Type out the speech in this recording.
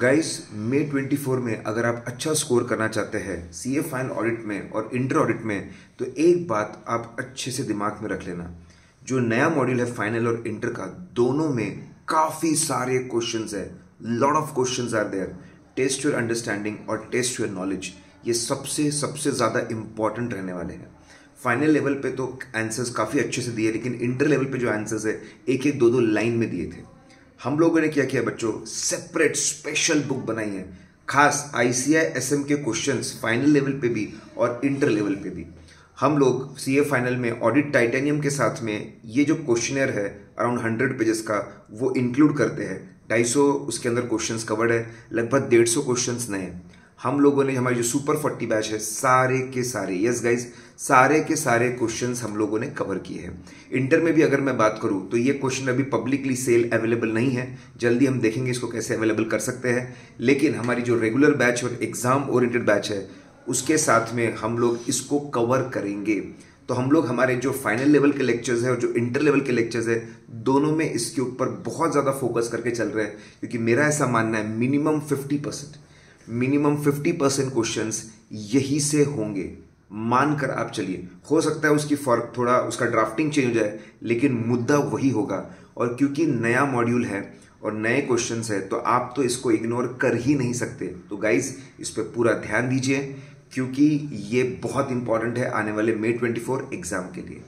Guys मे 24 में अगर आप अच्छा स्कोर करना चाहते हैं सी ए फाइनल ऑडिट में और इंटर ऑडिट में तो एक बात आप अच्छे से दिमाग में रख लेना। जो नया मॉड्यूल है फाइनल और इंटर का, दोनों में काफ़ी सारे क्वेश्चन है। Lot of question are there test your understanding और टेस्ट योर नॉलेज ये सबसे सबसे ज़्यादा इंपॉर्टेंट रहने वाले हैं। फाइनल लेवल पे तो आंसर्स काफ़ी अच्छे से दिए, लेकिन इंटर लेवल पे जो आंसर्स है एक एक दो दो लाइन में दिए थे। हम लोगों ने क्या किया बच्चों? सेपरेट स्पेशल बुक बनाई है। खास आईसीआई एसएम के क्वेश्चंस फाइनल लेवल पे भी और इंटर लेवल पे भी। हम लोग सी ए फाइनल में ऑडिट टाइटेनियम के साथ में ये जो क्वेश्चनर है अराउंड हंड्रेड पेजेस का, वो इंक्लूड करते हैं। ढाई सौ उसके अंदर क्वेश्चंस कवर्ड है, लगभग डेढ़ सौ नए हम लोगों ने, हमारी जो सुपर फोर्टी बैच है, सारे के सारे यस गाइज़ सारे के सारे क्वेश्चंस हम लोगों ने कवर किए हैं। इंटर में भी अगर मैं बात करूँ तो ये क्वेश्चन अभी पब्लिकली सेल अवेलेबल नहीं है। जल्दी हम देखेंगे इसको कैसे अवेलेबल कर सकते हैं। लेकिन हमारी जो रेगुलर बैच और एग्ज़ाम ओरिएंटेड बैच है, उसके साथ में हम लोग इसको कवर करेंगे। तो हम लोग हमारे जो फाइनल लेवल के लेक्चर्स है और जो इंटर लेवल के लेक्चर्स है, दोनों में इसके ऊपर बहुत ज़्यादा फोकस करके चल रहे हैं। क्योंकि मेरा ऐसा मानना है minimum fifty percent minimum 50 percent question यही से होंगे। मानकर आप चलिए। हो सकता है उसकी फ़र्क थोड़ा, उसका ड्राफ्टिंग चेंज हो जाए, लेकिन मुद्दा वही होगा। और क्योंकि नया मॉड्यूल है और नए क्वेश्चंस है तो आप तो इसको इग्नोर कर ही नहीं सकते। तो गाइज़ इस पर पूरा ध्यान दीजिए, क्योंकि ये बहुत इंपॉर्टेंट है आने वाले मे 24 एग्ज़ाम के लिए।